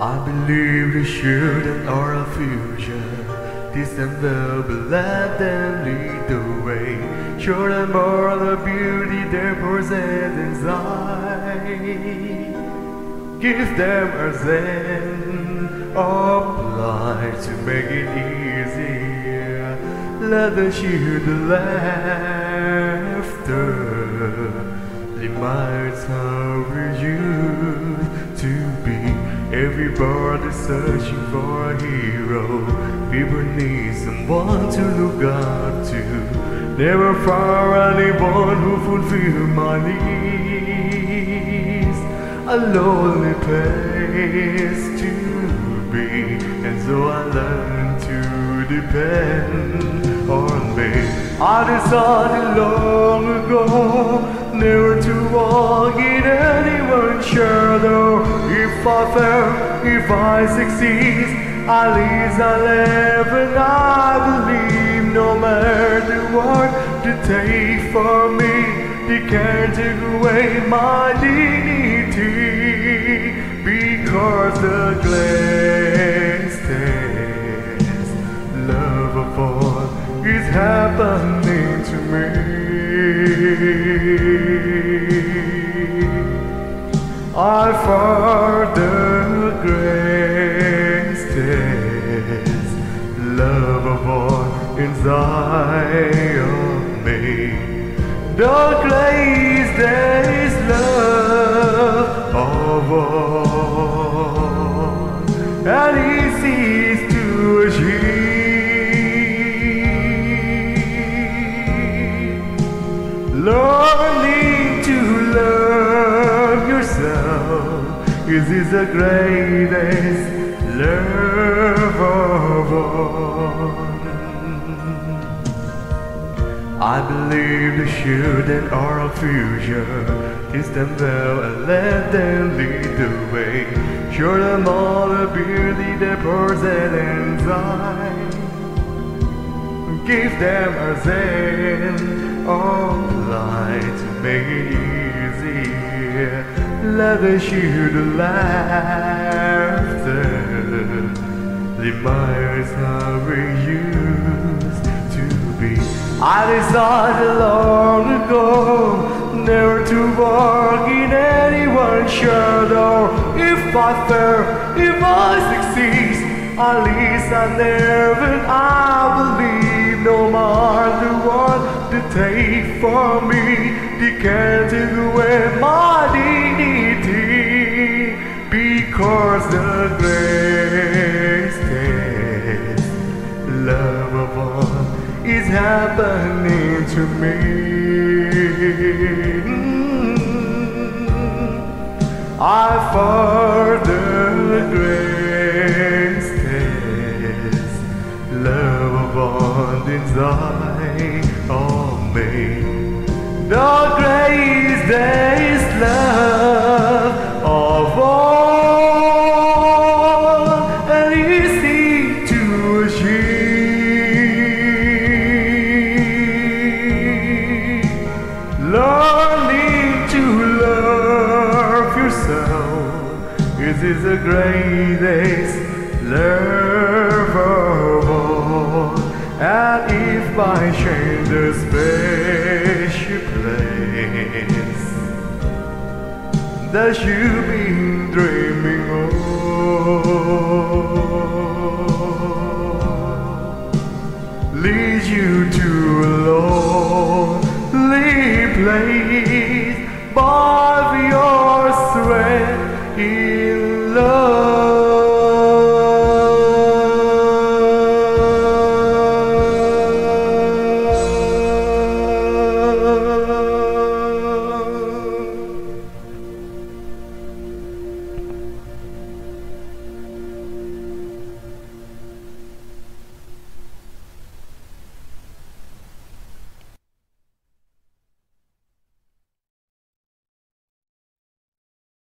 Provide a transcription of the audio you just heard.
I believe the children are our future. Teach them well, but let them lead the way. Show them all the beauty they possess inside. Give them a zen of light to make it easier. Let the laughter. Reminds used to be. Everybody searching for a hero. People need someone to look up to. Never found anyone who fulfill my needs. A lonely place to be, and so I learned to depend on me. I decided long ago never to walk I if I succeed, at least I live and I believe no matter what to take for me, they can't take away my dignity because the greatest love of is happening to me. I found the greatest love of all inside of me. The grace greatest love of all, and he sees to achieve. Learning yourself is the greatest love of all. I believe the children are a future. Teach them well and let them lead the way. Show them all the beauty they possess inside. Give them a zen of light to make it easier. Them share the laughter. Reminds how we used to be. I decided long ago never to walk in anyone's shadow. If I fail, if I succeed, at least I never, I believe no matter what they take for me, they can't take away my because the greatest love of all is happening to me. I found the greatest love of all inside of me. The greatest love yourself is the greatest love of all. And if I change the special place that you've been dreaming of, lead you to a lonely place